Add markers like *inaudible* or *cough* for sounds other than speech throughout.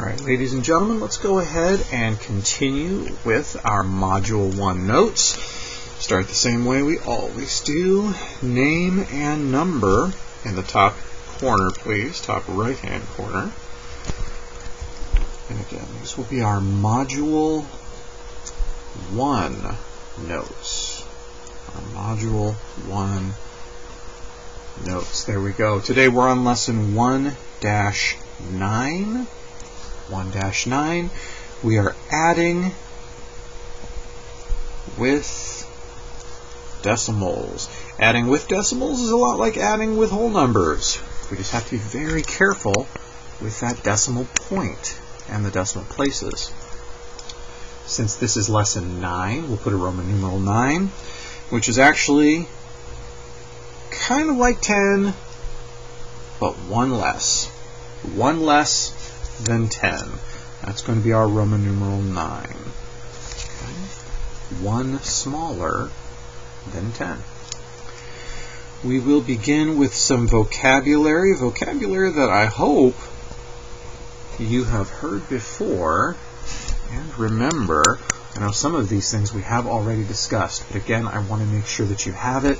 Alright, ladies and gentlemen, let's go ahead and continue with our Module 1 notes. Start the same way we always do. Name and number in the top corner, please, top right-hand corner. And again, these will be our Module 1 notes. Our Module 1 notes. There we go. Today we're on Lesson 1-9. 1-9. We are adding with decimals. Adding with decimals is a lot like adding with whole numbers. We just have to be very careful with that decimal point and the decimal places. Since this is lesson 9, we'll put a Roman numeral 9, which is actually kind of like 10, but one less. One less than 10. That's going to be our Roman numeral 9. Okay. One smaller than 10. We will begin with some vocabulary, vocabulary that I hope you have heard before and remember. I know some of these things we have already discussed, but again, I want to make sure that you have it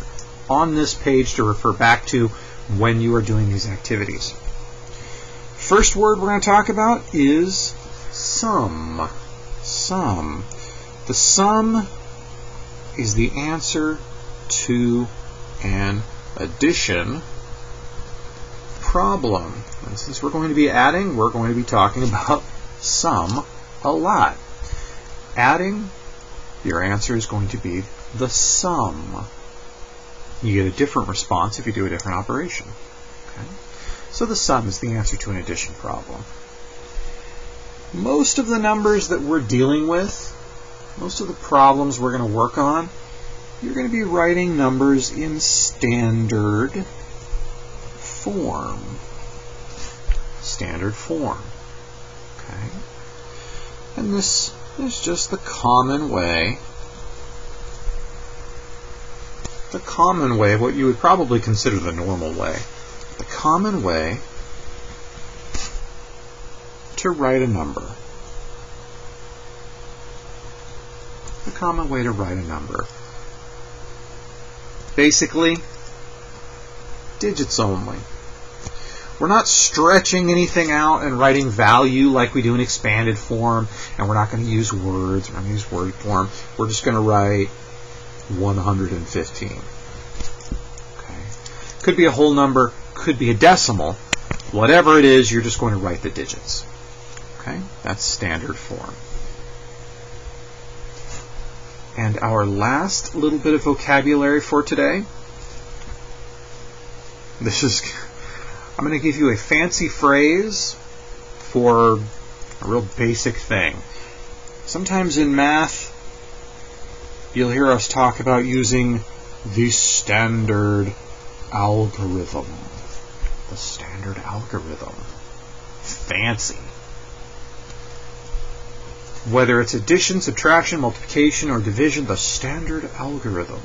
on this page to refer back to when you are doing these activities. First word we're going to talk about is sum. Sum. The sum is the answer to an addition problem. And since we're going to be adding, we're going to be talking *laughs* about sum a lot. Adding, your answer is going to be the sum. You get a different response if you do a different operation. Okay? So the sum is the answer to an addition problem. Most of the numbers that we're dealing with, most of the problems we're going to work on, you're going to be writing numbers in standard form. Standard form. Okay? And this is just the common way the common way, what you would probably consider the normal way the common way to write a number. The common way to write a number. Basically, digits only. We're not stretching anything out and writing value like we do in expanded form, and we're not going to use words, we're going to use word form. We're just going to write 115. Okay. Could be a whole number, could be a decimal. Whatever it is, you're just going to write the digits. Okay, that's standard form. And our last little bit of vocabulary for today. This is, I'm going to give you a fancy phrase for a real basic thing. Sometimes in math, you'll hear us talk about using the standard algorithm the standard algorithm. Fancy. Whether it's addition, subtraction, multiplication, or division, the standard algorithm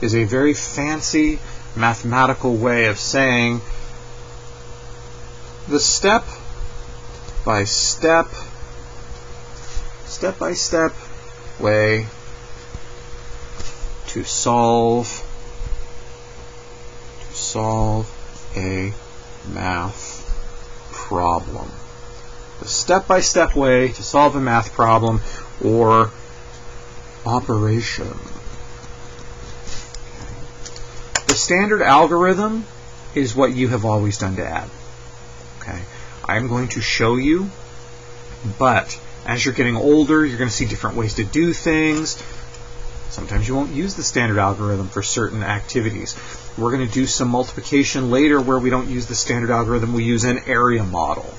is a very fancy mathematical way of saying the step by step, step by step way to solve to solve a math problem. The step-by-step way to solve a math problem or operation. The standard algorithm is what you have always done to add. Okay, I'm going to show you, but as you're getting older, you're going to see different ways to do things. Sometimes you won't use the standard algorithm for certain activities. We're going to do some multiplication later where we don't use the standard algorithm, we use an area model.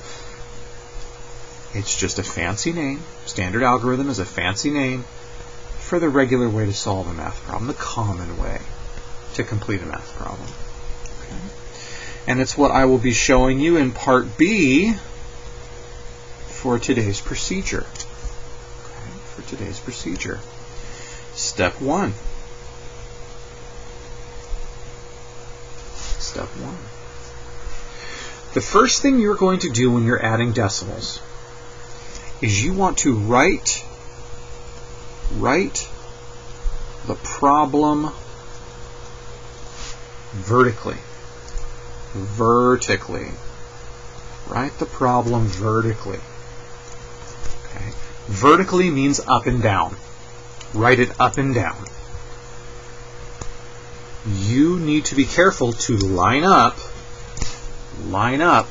It's just a fancy name. Standard algorithm is a fancy name for the regular way to solve a math problem, the common way to complete a math problem. Okay. And it's what I will be showing you in part B for today's procedure. Okay, for today's procedure. Step one. Step one. The first thing you're going to do when you're adding decimals is you want to write write the problem vertically. Vertically. Write the problem vertically. Okay. Vertically means up and down. Write it up and down. You need to be careful to line up line up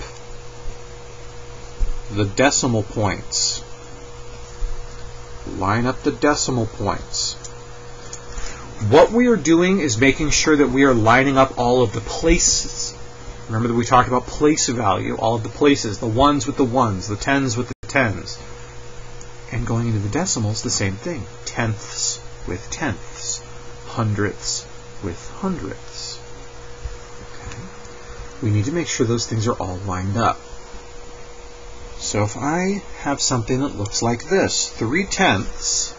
the decimal points. Line up the decimal points. What we are doing is making sure that we are lining up all of the places. Remember that we talked about place value, all of the places, the ones with the ones, the tens with the tens. And going into the decimals, the same thing. Tenths with tenths, hundredths with hundredths. Okay. We need to make sure those things are all lined up. So if I have something that looks like this, 3 tenths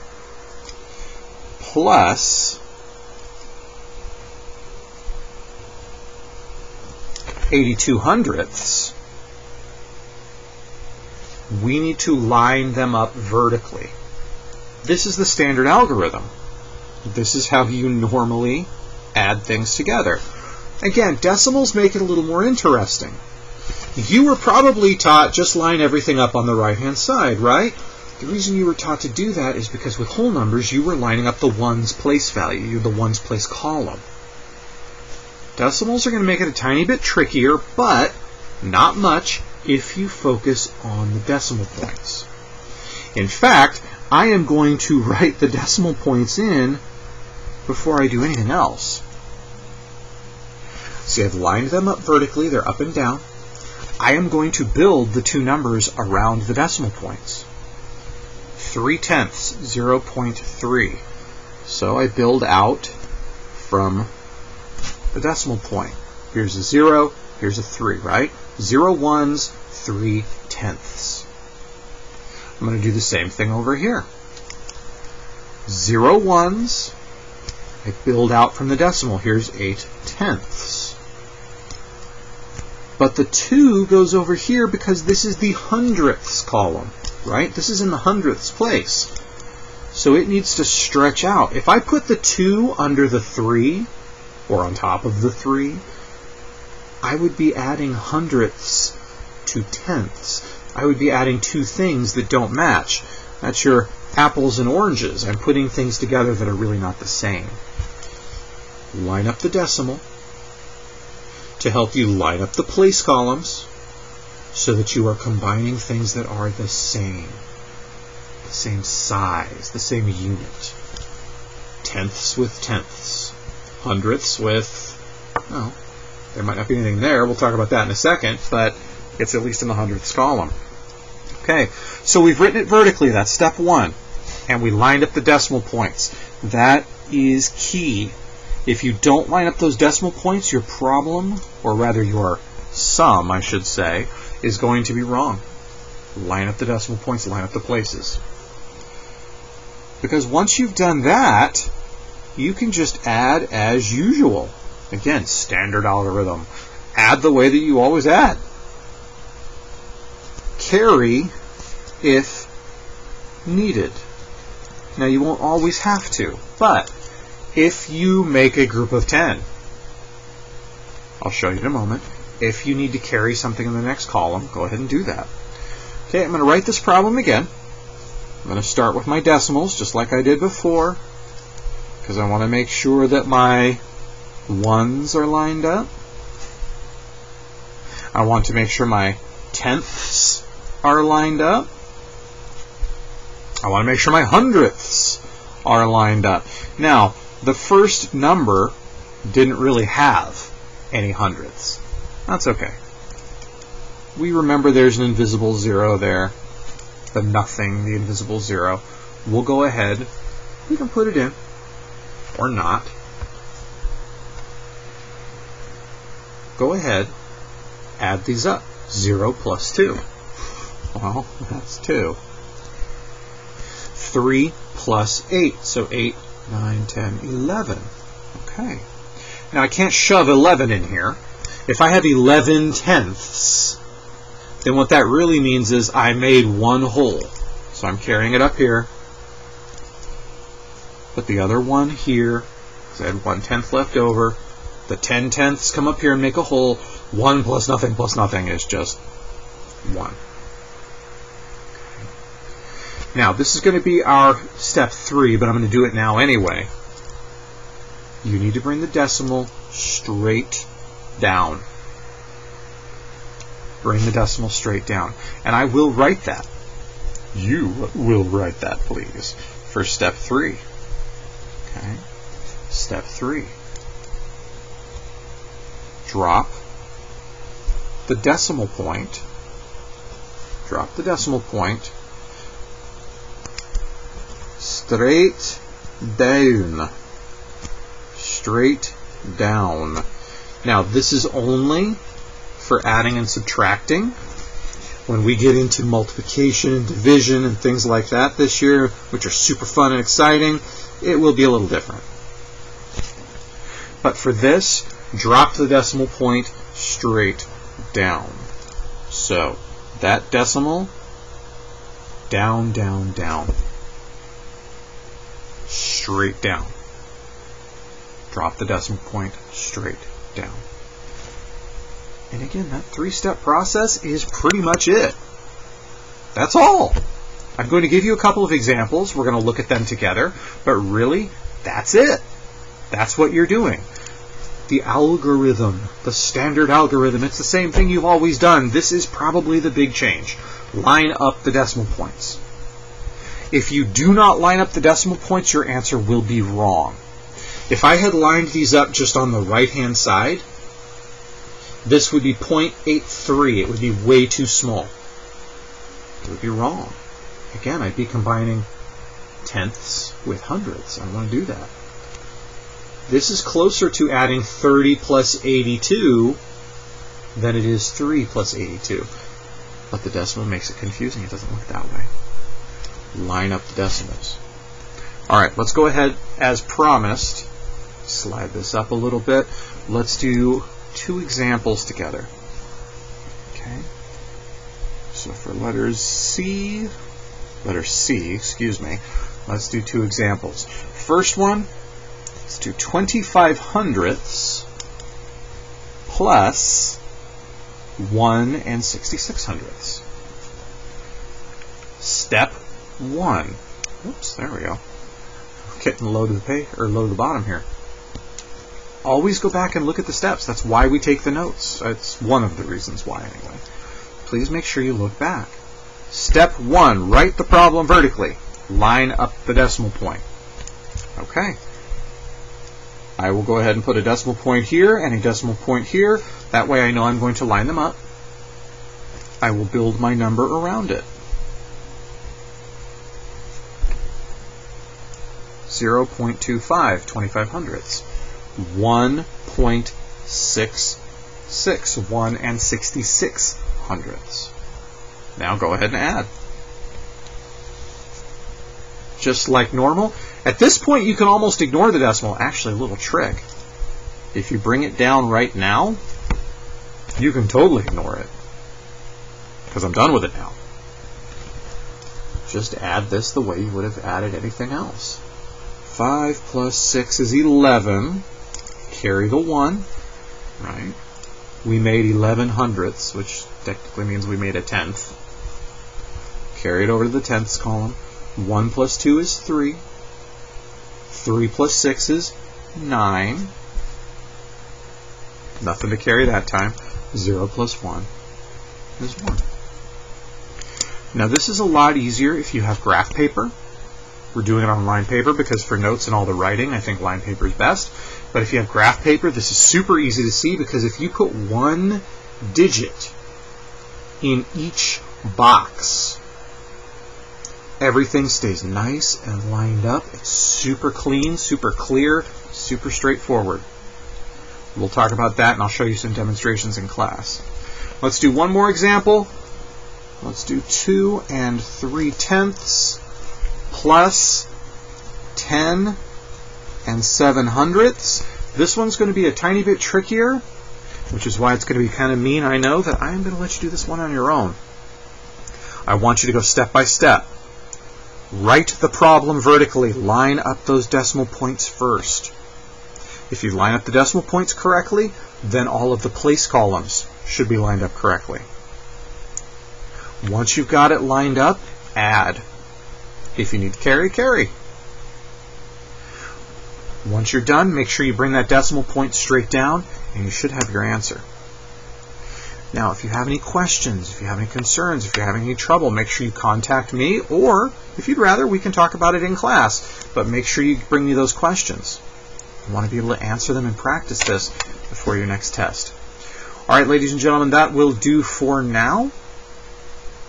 plus 82 hundredths, we need to line them up vertically. This is the standard algorithm. This is how you normally add things together. Again, decimals make it a little more interesting. You were probably taught just line everything up on the right-hand side, right? The reason you were taught to do that is because with whole numbers, you were lining up the ones place value, the ones place column. Decimals are going to make it a tiny bit trickier, but not much if you focus on the decimal points. In fact, I am going to write the decimal points in before I do anything else. See, I've lined them up vertically, they're up and down. I am going to build the two numbers around the decimal points. 3 tenths, 0.3. So I build out from the decimal point. Here's a 0, here's a 3, right? 0 ones, 3 tenths. I'm going to do the same thing over here. 0 ones, I build out from the decimal. Here's 8 tenths. But the 2 goes over here because this is the hundredths column, right? This is in the hundredths place. So it needs to stretch out. If I put the 2 under the 3, or on top of the 3, I would be adding hundredths to tenths. I would be adding two things that don't match. That's your apples and oranges. I'm putting things together that are really not the same. Line up the decimal to help you line up the place columns so that you are combining things that are the same, the same size, the same unit. Tenths with tenths, hundredths with, well, there might not be anything there. We'll talk about that in a second, but it's at least in the hundredths column. Okay, so we've written it vertically. That's step one. And we lined up the decimal points. That is key if you don't line up those decimal points, your problem, or rather your sum, I should say, is going to be wrong. Line up the decimal points, line up the places. Because once you've done that, you can just add as usual. Again, standard algorithm. Add the way that you always add. Carry if needed. Now, you won't always have to, but if you make a group of 10. I'll show you in a moment. If you need to carry something in the next column, go ahead and do that. Okay, I'm going to write this problem again. I'm going to start with my decimals, just like I did before, because I want to make sure that my ones are lined up. I want to make sure my tenths are lined up. I want to make sure my hundredths are lined up. Now, the first number didn't really have any hundredths. That's okay. We remember there's an invisible zero there, the nothing, the invisible zero. We'll go ahead, we can put it in, or not. Go ahead, add these up. 0 plus 2. Well, that's 2. 3 plus 8, so 8 9, 10, 11. Okay. Now I can't shove 11 in here. If I have 11 tenths, then what that really means is I made one whole. So I'm carrying it up here. Put the other one here. So I had one tenth left over. The ten tenths come up here and make a whole. One plus nothing plus nothing is just one. Now, this is going to be our step three, but I'm going to do it now anyway. You need to bring the decimal straight down. Bring the decimal straight down. And I will write that. You will write that, please, for step three. Okay. Step three. Drop the decimal point. Drop the decimal point straight down. Straight down. Now, this is only for adding and subtracting. When we get into multiplication and division and things like that this year, which are super fun and exciting, it will be a little different. But for this, drop the decimal point straight down. So, that decimal, down, down, down straight down. Drop the decimal point straight down. And again, that three step process is pretty much it. That's all. I'm going to give you a couple of examples. We're going to look at them together. But really, that's it. That's what you're doing. The algorithm, the standard algorithm, it's the same thing you've always done. This is probably the big change. Line up the decimal points. If you do not line up the decimal points, your answer will be wrong. If I had lined these up just on the right-hand side, this would be 0.83. It would be way too small. It would be wrong. Again, I'd be combining tenths with hundredths. I want to do that. This is closer to adding 30 plus 82 than it is 3 plus 82. But the decimal makes it confusing. It doesn't look that way line up the decimals. All right, let's go ahead as promised. Slide this up a little bit. Let's do two examples together. Okay. So for letters C, letter C, excuse me, let's do two examples. First one, let's do 25 hundredths plus 1 and 66 hundredths. Step one. Oops, there we go. Getting low to the pay or low to the bottom here. Always go back and look at the steps. That's why we take the notes. That's one of the reasons why, anyway. Please make sure you look back. Step one, write the problem vertically. Line up the decimal point. Okay. I will go ahead and put a decimal point here and a decimal point here. That way I know I'm going to line them up. I will build my number around it. 0.25, 25 hundredths. 1.66, 1 and 66 hundredths. Now go ahead and add. Just like normal. At this point, you can almost ignore the decimal. Actually, a little trick. If you bring it down right now, you can totally ignore it. Because I'm done with it now. Just add this the way you would have added anything else. 5 plus 6 is 11. Carry the 1, right? We made 11 hundredths, which technically means we made a tenth. Carry it over to the tenths column. 1 plus 2 is 3. 3 plus 6 is 9. Nothing to carry that time. 0 plus 1 is 1. Now this is a lot easier if you have graph paper we're doing it on line paper because for notes and all the writing, I think line paper is best. But if you have graph paper, this is super easy to see because if you put one digit in each box, everything stays nice and lined up. It's super clean, super clear, super straightforward. We'll talk about that and I'll show you some demonstrations in class. Let's do one more example. Let's do 2 and 3 tenths plus 10 and 7 hundredths. This one's going to be a tiny bit trickier which is why it's going to be kind of mean, I know, that I am going to let you do this one on your own. I want you to go step by step. Write the problem vertically. Line up those decimal points first. If you line up the decimal points correctly, then all of the place columns should be lined up correctly. Once you've got it lined up, add. If you need to carry, carry. Once you're done, make sure you bring that decimal point straight down, and you should have your answer. Now, if you have any questions, if you have any concerns, if you're having any trouble, make sure you contact me, or if you'd rather, we can talk about it in class, but make sure you bring me those questions. I want to be able to answer them and practice this before your next test. All right, ladies and gentlemen, that will do for now.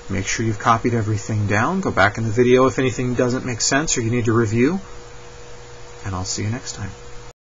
Make sure you've copied everything down. Go back in the video if anything doesn't make sense or you need to review. And I'll see you next time.